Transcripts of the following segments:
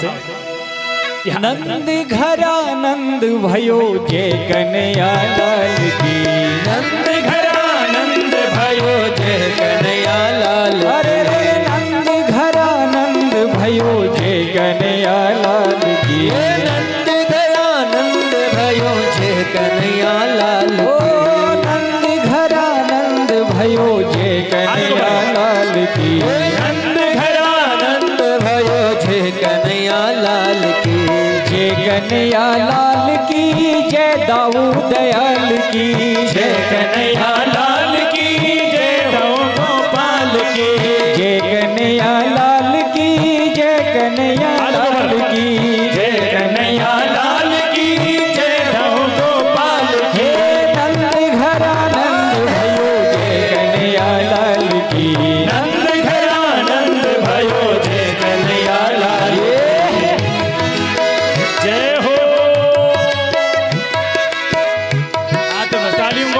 से? नंद घरानंद भयो जय कन्हैया लाल की। नंद घरानंद भयो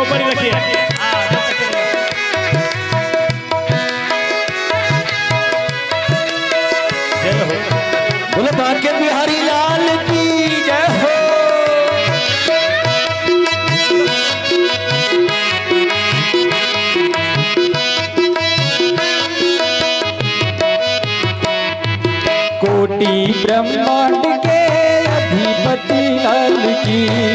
ऊपर ही रखिए। बिहारी लाल की जय हो। कोटि ब्रह्मांड के अधिपति लाल की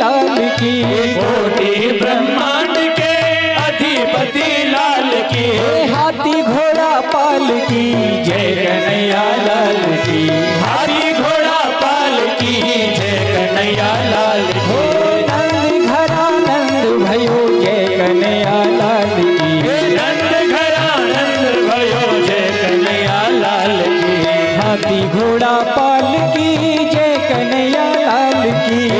लाल की कोटि ब्रह्मांड के अधिपति लाल की हाथी घोड़ा पाल की जय कन्हैया लाल की हाथी घोड़ा पाल की जय कन्हैया लाल की नंद घरानंद भयो जय कन्हैया लाल की नंद भयो जय कन्हैया लाल की हाथी घोड़ा पाल की जय कन्हैया लाल की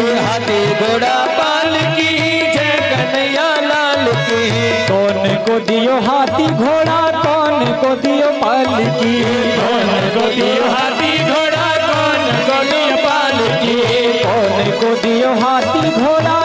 हाथी घोड़ा पाल की जय कन्हैया लाल की। कौन को दियो हाथी घोड़ा, कौन को दियो पाल की। कौन को दियो हाथी घोड़ा, कौन को दियो पाल की। कौन को दियो हाथी घोड़ा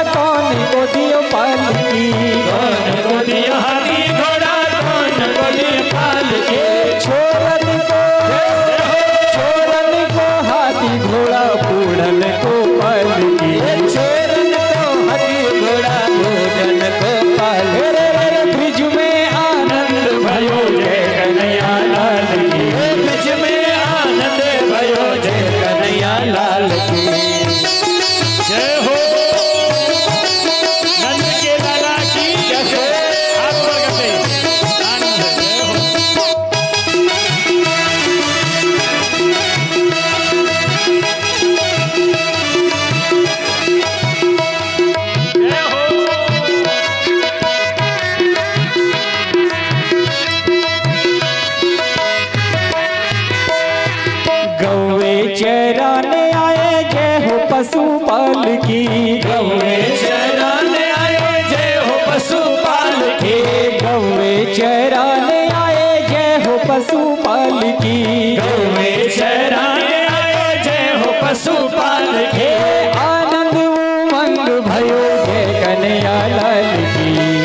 पशुपाल की गौवे चराने आए, जय हो पशुपाल की गौवे चराने आए, जय हो पशुपाल की गौवे चराने आए, जय हो पशुपाल की। आनंद उमंग भयो जय कन्हैया लाल की।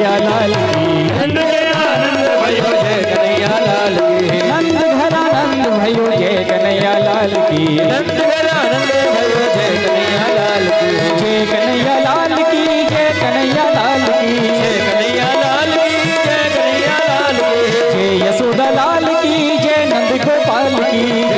कन्हैया लाल नंद घर आनंद भयो जय कन्हैया लाल की। नंद घर आनंद भयो जय कन्हैया लाल की। नंद भयो जय कन्हैया जय कन्हैया लाल की जय कन्हैया लाल की। जय कन्हैया लाल की जय कन्हैया लाल की। जय यशोदा लाल की जय नंद गोपाल की।